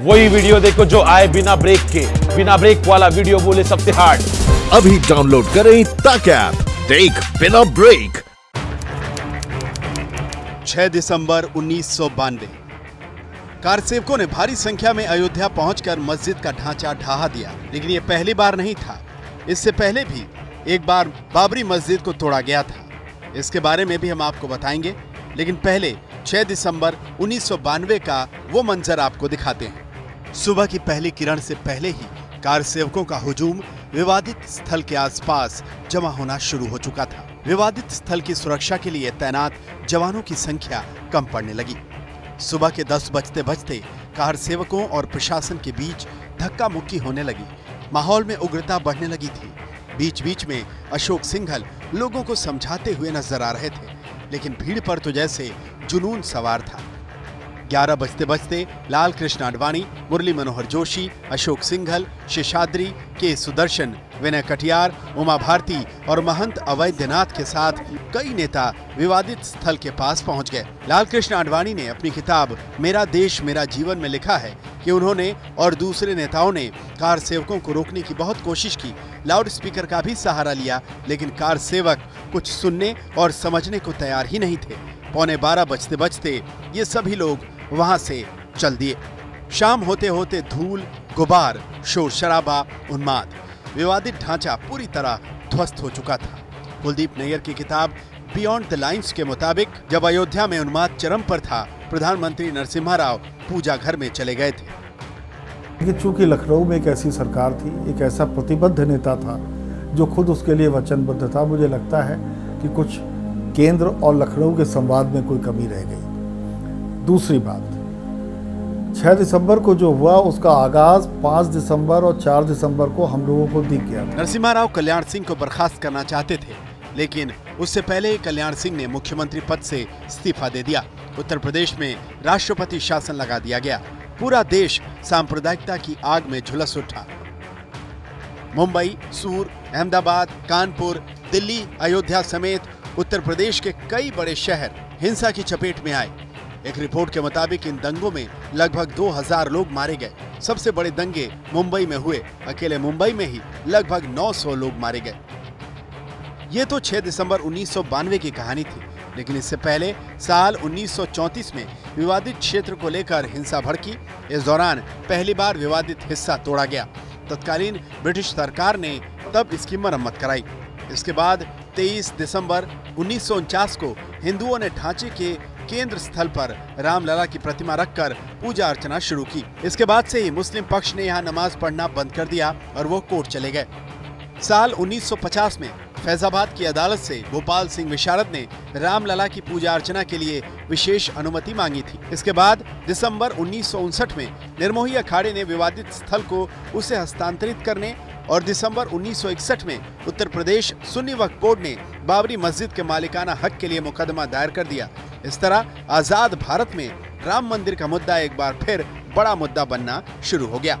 वही वीडियो देखो जो आए बिना ब्रेक के। बिना ब्रेक वाला वीडियो बोले सबसे हार्ड अभी डाउनलोड करें तक ऐप देख बिना ब्रेक 6 दिसंबर उन्नीस कार सेवकों ने भारी संख्या में अयोध्या पहुंचकर मस्जिद का ढांचा ढहा दिया। लेकिन ये पहली बार नहीं था। इससे पहले भी एक बार बाबरी मस्जिद को तोड़ा गया था। इसके बारे में भी हम आपको बताएँगे। लेकिन पहले 6 दिसंबर उन्नीस सौ बानवे का वो मंजर आपको दिखाते हैं। सुबह की पहली किरण से पहले ही कार सेवकों का हुजूम विवादित स्थल के आसपास जमा होना शुरू हो चुका था। विवादित स्थल की सुरक्षा के लिए तैनात जवानों की संख्या कम पड़ने लगी। सुबह के 10 बजते बजते कार सेवकों और प्रशासन के बीच धक्का मुक्की होने लगी। माहौल में उग्रता बढ़ने लगी थी। बीच बीच में अशोक सिंघल लोगों को समझाते हुए नज़र आ रहे थे, लेकिन भीड़ पर तो जैसे जुनून सवार था। ग्यारह बजते बजते लाल कृष्ण आडवाणी, मुरली मनोहर जोशी, अशोक सिंघल शेषाद्री के सुदर्शन, विनय कटियार, उमा भारती और महंत अवैधनाथ के साथ कई नेता विवादित स्थल के पास पहुँच गए। लाल कृष्ण आडवाणी ने अपनी किताब मेरा देश, मेरा जीवन में लिखा है कि उन्होंने और दूसरे नेताओं ने कार सेवकों को रोकने की बहुत कोशिश की। लाउड स्पीकर का भी सहारा लिया, लेकिन कार सेवक कुछ सुनने और समझने को तैयार ही नहीं थे। पौने बारह बजते बजते ये सभी लोग वहाँ से चल दिए। शाम होते होते धूल, गुबार, शोर शराबा, उन्माद, विवादित ढांचा पूरी तरह ध्वस्त हो चुका था। कुलदीप नैयर की किताब बियॉन्ड द लाइन्स के मुताबिक जब अयोध्या में उन्माद चरम पर था, प्रधानमंत्री नरसिम्हा राव पूजा घर में चले गए थे। चूँकि लखनऊ में एक ऐसी सरकार थी, एक ऐसा प्रतिबद्ध नेता था, जो खुद उसके लिए वचनबद्ध था, मुझे लगता है कि कुछ केंद्र और लखनऊ के संवाद में कोई कमी रह गई। दूसरी बात 6 दिसंबर को जो हुआ उसका आगाज़ 5 दिसंबर और 4 दिसंबर को हम लोगों को दिख गया नरसिम्हा राव कल्याण सिंह को बर्खास्त करना चाहते थे, लेकिन उससे पहले ही कल्याण सिंह ने मुख्यमंत्री पद से इस्तीफा दे दिया। उत्तर प्रदेश में राष्ट्रपति शासन लगा दिया गया। पूरा देश सांप्रदायिकता की आग में झुलस उठा। मुंबई, सूर, अहमदाबाद, कानपुर, दिल्ली, अयोध्या समेत उत्तर प्रदेश के कई बड़े शहर हिंसा की चपेट में आए। एक रिपोर्ट के मुताबिक इन दंगों में लगभग 2000 लोग मारे गए। सबसे बड़े दंगे मुंबई में हुए। अकेले मुंबई में ही लगभग 900 लोग मारे गए। ये तो 6 दिसंबर उन्नीस की कहानी थी, लेकिन इससे पहले साल 1934 में विवादित क्षेत्र को लेकर हिंसा भड़की। इस दौरान पहली बार विवादित हिस्सा तोड़ा गया। तत्कालीन ब्रिटिश सरकार ने तब इसकी मरम्मत कराई। इसके बाद 23 दिसंबर उन्नीस सौ उनचास को हिंदुओं ने ढांचे के केंद्र स्थल पर रामलला की प्रतिमा रखकर पूजा अर्चना शुरू की। इसके बाद से ही मुस्लिम पक्ष ने यहाँ नमाज़ पढ़ना बंद कर दिया और वो कोर्ट चले गए। साल 1950 में फैजाबाद की अदालत से गोपाल सिंह विशारद ने रामलला की पूजा अर्चना के लिए विशेष अनुमति मांगी थी। इसके बाद दिसंबर उन्नीस सौ उनसठ में निर्मोही अखाड़े ने विवादित स्थल को उसे हस्तांतरित करने और दिसंबर 1961 में उत्तर प्रदेश सुन्नी वक्फ बोर्ड ने बाबरी मस्जिद के मालिकाना हक के लिए मुकदमा दायर कर दिया। इस तरह आज़ाद भारत में राम मंदिर का मुद्दा एक बार फिर बड़ा मुद्दा बनना शुरू हो गया।